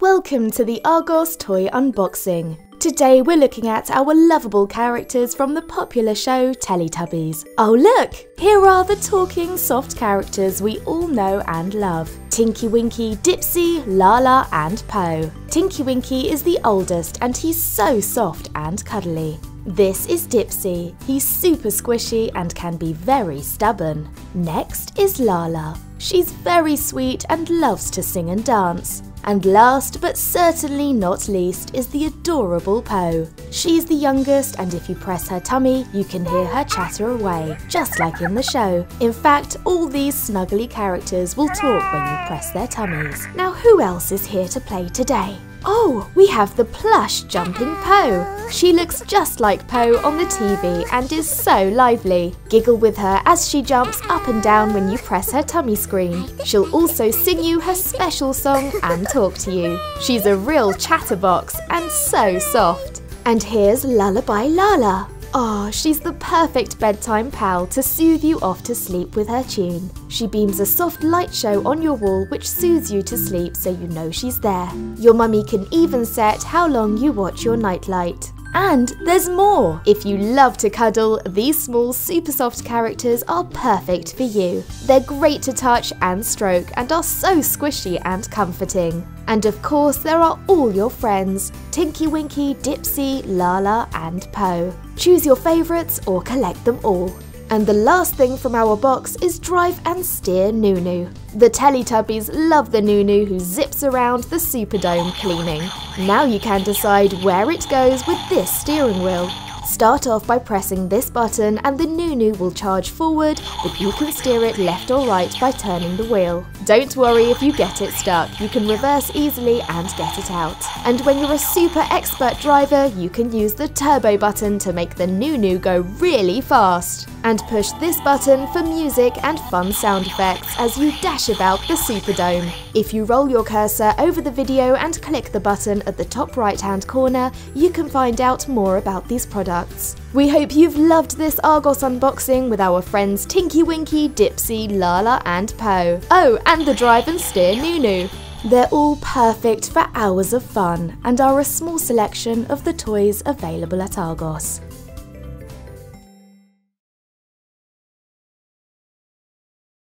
Welcome to the Argos toy unboxing. Today we're looking at our lovable characters from the popular show Teletubbies. Oh look! Here are the talking soft characters we all know and love. Tinky Winky, Dipsy, Laa-Laa and Po. Tinky Winky is the oldest and he's so soft and cuddly. This is Dipsy. He's super squishy and can be very stubborn. Next is Laa-Laa. She's very sweet and loves to sing and dance. And last but certainly not least is the adorable Po. She's the youngest and if you press her tummy, you can hear her chatter away, just like in the show. In fact, all these snuggly characters will talk when you press their tummies. Now who else is here to play today? Oh, we have the plush jumping Po. She looks just like Po on the TV and is so lively. Giggle with her as she jumps up and down when you press her tummy screen. She'll also sing you her special song and talk to you. She's a real chatterbox and so soft. And here's Lullaby Laa-Laa. Oh, she's the perfect bedtime pal to soothe you off to sleep with her tune. She beams a soft light show on your wall which soothes you to sleep so you know she's there. Your mummy can even set how long you watch your nightlight. And there's more! If you love to cuddle, these small super soft characters are perfect for you. They're great to touch and stroke and are so squishy and comforting. And of course there are all your friends, Tinky Winky, Dipsy, Laa-Laa and Po. Choose your favourites or collect them all. And the last thing from our box is Drive and Steer Noo-Noo. The Teletubbies love the Noo-Noo who zips around the Superdome cleaning. Now you can decide where it goes with this steering wheel. Start off by pressing this button and the Noo-Noo will charge forward, but you can steer it left or right by turning the wheel. Don't worry if you get it stuck, you can reverse easily and get it out. And when you're a super expert driver, you can use the turbo button to make the Noo-Noo go really fast. And push this button for music and fun sound effects as you dash about the Superdome. If you roll your cursor over the video and click the button at the top right hand corner, you can find out more about these products. We hope you've loved this Argos unboxing with our friends Tinky Winky, Dipsy, Laa-Laa and Po. Oh, and the Drive and Steer Noo-Noo. They're all perfect for hours of fun and are a small selection of the toys available at Argos.